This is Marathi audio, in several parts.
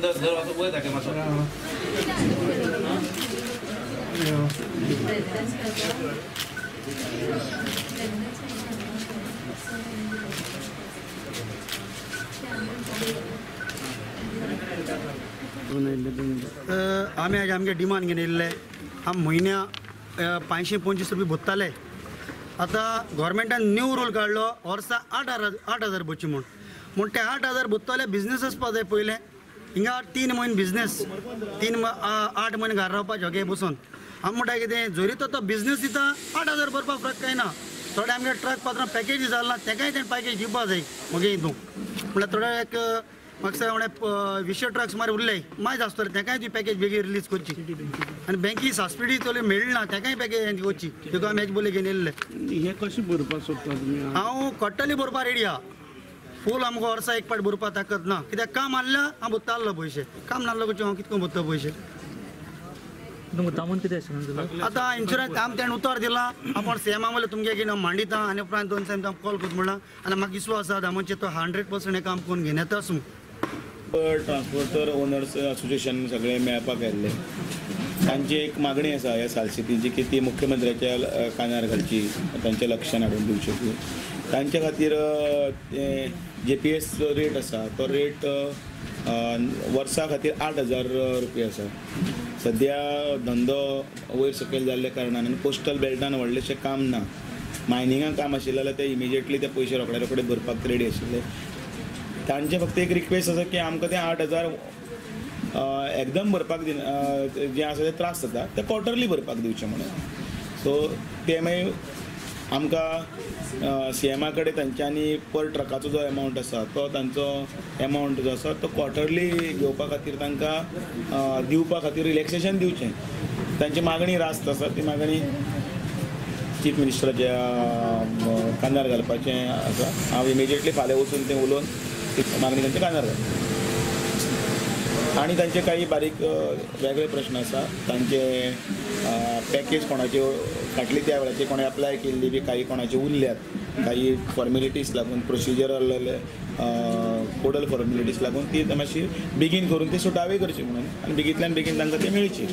दर eh, आमी आज आमगे डिमांड घेवन येयल्ले आम म्हयन्या पांयशे पंचवीस रुपये भोत्ताले आतां गोवोरमेंटान न्यू रूल काडलो वर्सा आठ हजार आठ हजार भरची म्हूण म्हूण ते आठ हजार भोत्ताले बिझनस वचपा जाय पयलें हिंगा तीन म्हयने बिझनस तीन आठ म्हयने घरा रावपाचें ओके बसून. आमी म्हणटा कितें जोरी तो तो बिझनस दिता आठ हजार भरपाक फरक काय ना? थोडे आमगे ट्रक पात्रां पॅकेज जाल ना तेकाय तेणें पॅकेज दिवपा जाय मगे हितून म्हळ्यार थोडे एक म्हाका म्हळ्यार विशे ट्रक्स मार उरले मायज आसतले तेकाय ती पॅकेज बेगीन रिलीज करची आनी बँकी सास्पिडी तोले मेळना तेकाय पॅकेज हें करची देखून आमी हेजे बोले घेवन येयल्ले हे कशें भरपाक सोदता हांव कट्टली बरोवपा रेडी आहा फूल आमकां वर्सा एक पाट बरोवपा ताकद ना। कित्याक काम आहल्या हांव भरता आहलो पयशे काम नासलो कडचे हांव कितको भरता पयशे तुमकां आतां इन्शुरन्स काम तेणें उतर दिला। आपण सेमा म्हणल्यार तुमगे कितें मांडिता आनी उपरांत दोन टायम कॉल करता म्हणला आनी म्हाका विश्वास आसा दामोचे तो हंड्रेड पर्संट हें काम करून घेवन येता आसूं ट्रान्सपोर्टर ओनर्स असोसिएशन सगळे मेळपाक येल्ले तांची एक मागणी आसा ह्या सालसितीची की ती मुख्यमंत्र्याच्या कानार घालची तांच्या लक्षान हाडून दिवची ती तांचे खातीर जे पी एस रेट आसा तो रेट वर्सा खातीर आठ हजार रुपया आसा सद्या धंदो वयर सकयल जाल्ल्या कारणान आनी पोस्टल बेल्टान व्हडलेशें काम ना. मायनिंगाक काम आशिल्लें जाल्यार ते इमिजिएटली ते पयशे रोखडे रोखडे भरपाक रेडी आशिल्ले. तांचे फक्त एक रिक्वेस्ट आसा की आमकां ते आठ हजार एकदम भरपाक दिन जे आसा ते त्रास जाता ते क्वॉर्टरली भरपाक दिवचे म्हणून सो ते मागीर आमकां सी एमा कडेन तांच्यांनी पर ट्रकाचो जो एमावंट आसा तो तांचो एमावंट जो आसा तो क्वॉर्टरली घेवपा खातीर तांकां दिवपा खातीर रिलॅक्सेशन दिवचें. तांची मागणी रास्त आसा ती मागणी चीफ मिनिस्टराच्या कानार घालपाचें आसा. हांव इमिजिएटली फाल्यां वचून तें उलोवन मागणी तांच्या कानार घालता. आणि तांचे काही बारीक वेगळे प्रश्न आसा तांचे पॅकेज कोणाचे फाटली त्या वेळाची कोणे अप्लाय केल्ली बी काही कोणाचे उरल्यात. काही फॉर्मेलिटीज लागून प्रोसिजरल कोडल फॉर्मेलिटीज लागून ती मातशी बेगीन करून ती सुटावे करची म्हणून. आनी बेगींतल्यान बेगीन तांकां ते मेळची.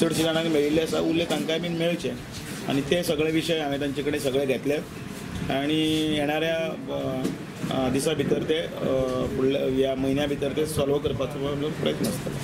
चडशे जाणांक मेळिल्ले आसा उरले तांकांय बीन मेळचे. आनी ते सगळे विशय हांवें तांचे कडेन सगळे घेतले आणि येणाऱ्या दिसा भितर ते फुडल्या ह्या म्हयन्या भितर ते सॉल्व करपाचो प्रयत्न आसतलो